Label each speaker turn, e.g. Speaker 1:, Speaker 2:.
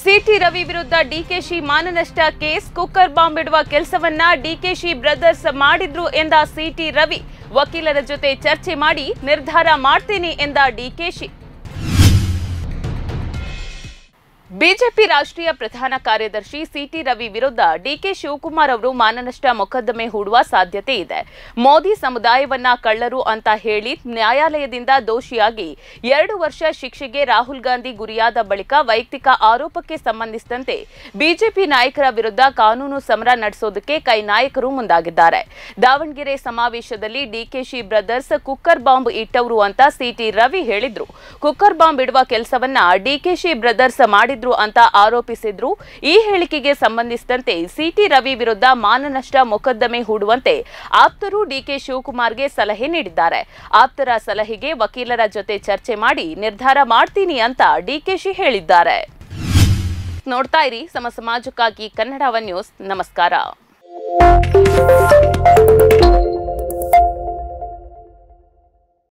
Speaker 1: City Ravi ವಿರುದ್ಧ ಡಿಕೆಶಿ ಮಾನನಷ್ಟ case, cooker bomb ಇಡುವ ಕೆಲಸವನ್ನ ಡಿಕೆಶಿ ಬ್ರದರ್ಸ್ ಮಾಡಿದ್ರು ಎಂದ ಸಿಟಿ ರವಿ. ವಕೀಲರ ಜೊತೆ ಚರ್ಚೆ ಮಾಡಿ ನಿರ್ಧಾರ ಮಾಡ್ತೀನಿ ಎಂದ ಡಿಕೆಶಿ. ಬಿಜೆಪಿ ರಾಷ್ಟ್ರೀಯ ಪ್ರಧಾನ ಕಾರ್ಯದರ್ಶಿ ಸಿಟಿ ರವಿ ವಿರುದ್ಧ ಡಿಕೆ ಶಿವಕುಮಾರ್ ಅವರು ಮಾನನಷ್ಟ ಮೊಕದ್ದಮೆ ಹೂಡುವ ಸಾಧ್ಯತೆ ಇದೆ. ಮೋದಿ ಸಮುದಾಯವನ್ನ ಕಳ್ಳರು ಅಂತ ಹೇಳಿ ನ್ಯಾಯಾಲಯದಿಂದ ದೋಷಿಯಾಗಿ ಎರಡು ವರ್ಷ ಶಿಕ್ಷೆಗೆ ರಾಹುಲ್ ಗಾಂಧಿ ಗುರಿಯಾದ ಬಳಿಕ ವೈಯಕ್ತಿಕ ಆರೋಪಕ್ಕೆ ಸಂಬಂಧಿಸಿದಂತೆ ಬಿಜೆಪಿ ನಾಯಕರ ವಿರುದ್ಧ ಕಾನೂನು ಸಮರ ನಡೆಸೋದಕ್ಕೆ ಕೈ ನಾಯಕರು ಮುಂದಾಗಿದ್ದಾರೆ. ದಾವಣಗೆರೆ ಸಮಾವೇಶದಲ್ಲಿ ಡಿಕೆಶಿ ಬ್ರದರ್ಸ್ ಕುಕ್ಕರ್ ಬಾಂಬ್ ಇಟ್ಟವರು ಅಂತ ಸಿಟಿ ರವಿ ಹೇಳಿದ್ರು. ಕುಕ್ಕರ್ ಬಾಂಬ್ ಇಡುವ ಕೆಲಸವನ್ನ ಡಿಕೆಶಿ ಬ್ರದರ್ಸ್ ಮಾಡಿದ್ರು ಅಂತ ಆರೋಪಿಸಿದ್ರು. ಈ ಹೇಳಿಕೆಗೆ ಸಂಬಂಧಿಸಿದಂತೆ ಸಿಟಿ ರವಿ ವಿರುದ್ಧ ಮಾನನಷ್ಟ ಮೊಕದ್ದಮೆ ಹೂಡುವಂತೆ ಆಪ್ತರು ಡಿಕೆ ಶಿವಕುಮಾರ್ಗೆ ಸಲಹೆ ನೀಡಿದ್ದಾರೆ. ಆಪ್ತರ ಸಲಹೆಗೆ ವಕೀಲರ ಜೊತೆ ಚರ್ಚೆ ಮಾಡಿ ನಿರ್ಧಾರ ಮಾಡ್ತೀನಿ ಅಂತ ಡಿಕೆಶಿ ಹೇಳಿದ್ದಾರೆ. ನೋಡ್ತಾ ಇರಿ, ಸಮ ಸಮಾಜಕ್ಕಾಗಿ ಕನ್ನಡ ನ್ಯೂಸ್. ನಮಸ್ಕಾರ.